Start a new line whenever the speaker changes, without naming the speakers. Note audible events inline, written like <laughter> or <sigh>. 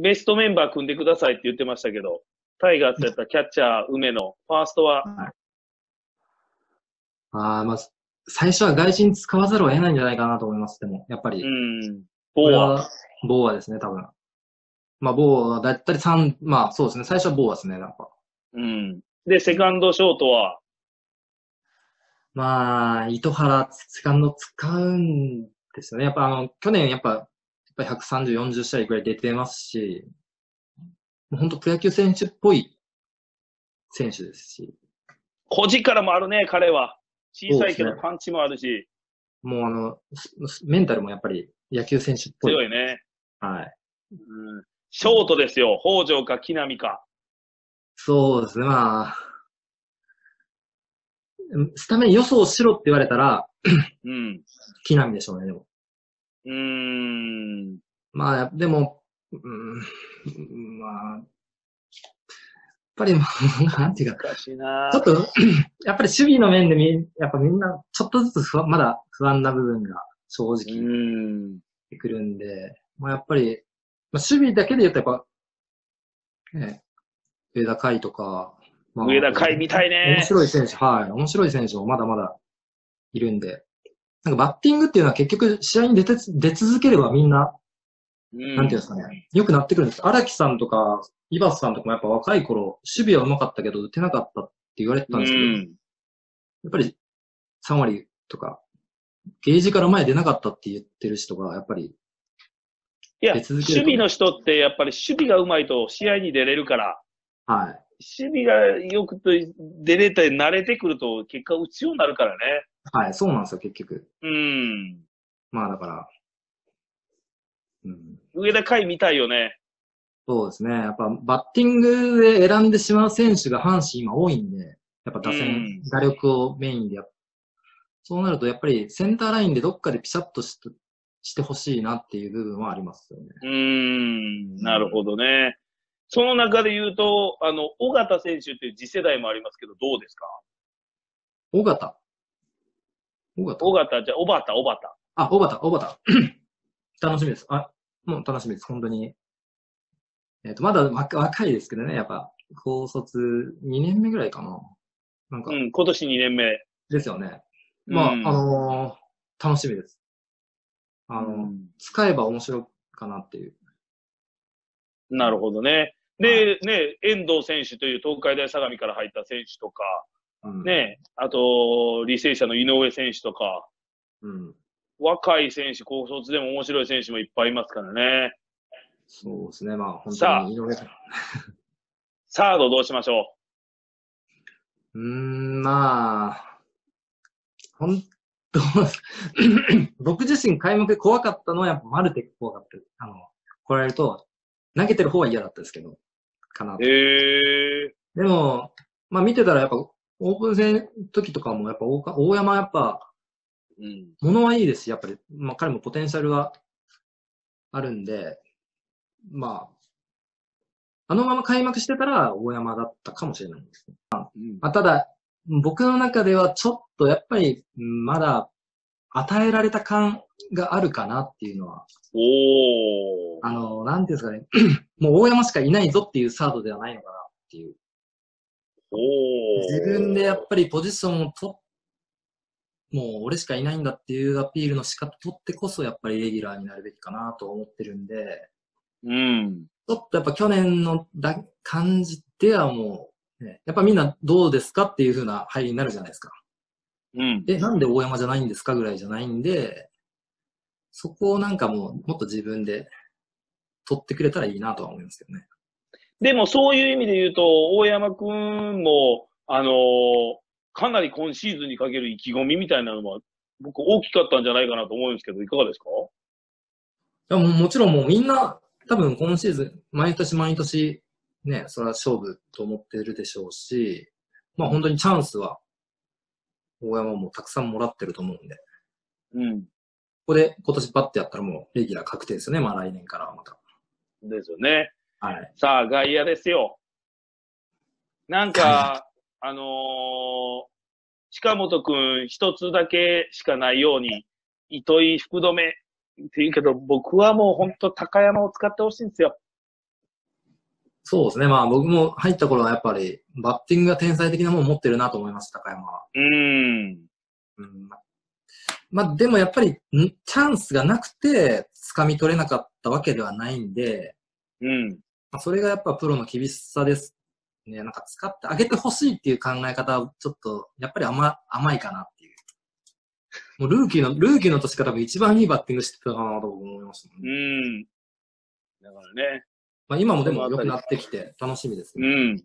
ベストメンバー組んでくださいって言ってましたけど、タイガースやったらキャッチャー、梅野、ファーストは、
ああ、まあ、最初は外人使わざるを得ないんじゃないかなと思います。でも、やっぱり。
うん、ボーア。
は、ボーアですね、多分。まあ、ボーアだったり3、まあ、そうですね。最初はボーアですね、なんか。
うん。で、セカンド、ショートは、
まあ、糸原、セカンド使うんですよね。やっぱあの、去年やっぱ、ぱり130、40試合ぐらい出てますし、もう本当プロ野球選手っぽい選手ですし、
小力もあるね、彼は。小さいけどパンチもあるし、
もうあの、すメンタルもやっぱり野球選手っぽい。
強いね。
はい。
うん。ショートですよ。北条か木浪か。
そうですね、まあ、スタメン予想しろって言われたら、
うん。
木浪でしょうね、でも。
うーん。
まあ、でも、うん、まあ、やっぱり、ま <laughs> あなんていうか、
難しいな
ちょっと、<clears throat> やっぱり守備の面でみ、やっぱみんな、ちょっとずつ不安、まだ不安な部分が正
う
直
ん。
出てくるんで、まあやっぱり、まあ、守備だけで言うとやっぱ、ね、上田海とか、まあ
上田海みたいね
面。白い選手、はい。面白い選手もまだまだいるんで。なんかバッティングっていうのは結局試合に出て出続ければみんな、
うん
なんていうんですかね、良くなってくるんです。荒木さんとか、イバスさんとかもやっぱ若い頃、守備は上手かったけど打てなかったって言われてたんですけど、
うん。
やっぱり3割とか、ゲージから前出なかったって言ってる人が、やっぱり、
いや、守備の人ってやっぱり守備が上手いと試合に出れるから、
はい。
守備がよくと出れて慣れてくると結果打つようになるからね。
はい、そうなんですよ、結局。
うん。
まあだから、うん、
上田海みたいよね。
そうですね。やっぱバッティングで選んでしまう選手が阪神今多いんで、やっぱ打線、
うん
打力をメインでやっそうなるとやっぱりセンターラインでどっかでピシャッとししてほしいなっていう部分はありますよね。
うーん。なるほどね。その中で言うと、あの、尾形選手っていう次世代もありますけど、どうですか？
尾形。尾形？
じゃあ、尾端、尾端。
あ、尾形、尾端。<clears throat> 楽しみです。あ、もう楽しみです。本当に。えっ、と、まだ若若いですけどね、やっぱ、高卒2年目ぐらいかな。なんか
う、ん、今年2年目。
ですよね。まあ、
うん
あのー楽しみです。あの、
うん
使えば面白いかなっていう。
なるほどね。で、ね、遠藤選手という東海大相模から入った選手とか、
うん、
ね、あと、履正社の井上選手とか、
うん。
若い選手、高卒でも面白い選手もいっぱいいますからね。
そうですね。まあ、本当にいろいろ。
サードどうしましょ
うーん、まあ、本当、<laughs> 僕自身開幕で怖かったのはやっぱマルテが怖かった。あの、来られると、投げてる方は嫌だったですけど、かな
う。。へえ
でも、まあ見てたらやっぱ、オープン戦の時とかもやっぱ大か大山やっぱ、
うん。
物はいいですし、やっぱり、まあ彼もポテンシャルはあるんで、まあ、あのまま開幕してたら大山だったかもしれないですね。
うん
まあ、ただ、僕の中ではちょっとやっぱり、うんまだ与えられた感があるかなっていうのは、
おー。
あの、なんていうんですかね、<coughs> もう大山しかいないぞっていうサードではないのかなっていう。自分でやっぱりポジションを取っもう俺しかいないんだっていうアピールの仕方取ってこそやっぱりレギュラーになるべきかなと思ってるんで、
うん。
ちょっとやっぱ去年のだ感じではもう、ね、やっぱみんなどうですかっていう風な入りになるじゃないですか。
うん。
え、なんで大山じゃないんですかぐらいじゃないんで、そこをなんかもうもっと自分で取ってくれたらいいなとは思いますけどね。
でもそういう意味で言うと、大山くんも、あのーかなり今シーズンにかける意気込みみたいなのは、僕大きかったんじゃないかなと思うんですけど、いかがですか？
いやもうもちろんもうみんな多分今シーズン、毎年毎年ね、それは勝負と思ってるでしょうし、まあ本当にチャンスは大山もたくさんもらってると思うんで、こ
うん。
こで今年バッてやったらもうレギュラー確定ですよね。まあ来年からはまた。
ですよね。
はい。
さあ、外野ですよ。なんか、あのー近本くん一つだけしかないように、糸井福留って言うけど、僕はもう本当高山を使ってほしいんですよ。
そうですね。まあ僕も入った頃はやっぱりバッティングが天才的なものを持ってるなと思いました、高山は。
うーん。
うん、まあでもやっぱりんチャンスがなくて掴み取れなかったわけではないんで、
うん。
まあ、それがやっぱプロの厳しさですね。なんか使ってあげてほしいっていう考え方はちょっとやっぱり甘甘いかなっていう。もうルーキーの、ルーキーの年から多分一番いいバッティングしてたかなと僕思いました、ね。
うん。だからね。
まあ今もでも良くなってきて楽しみです
う
ね。
ん。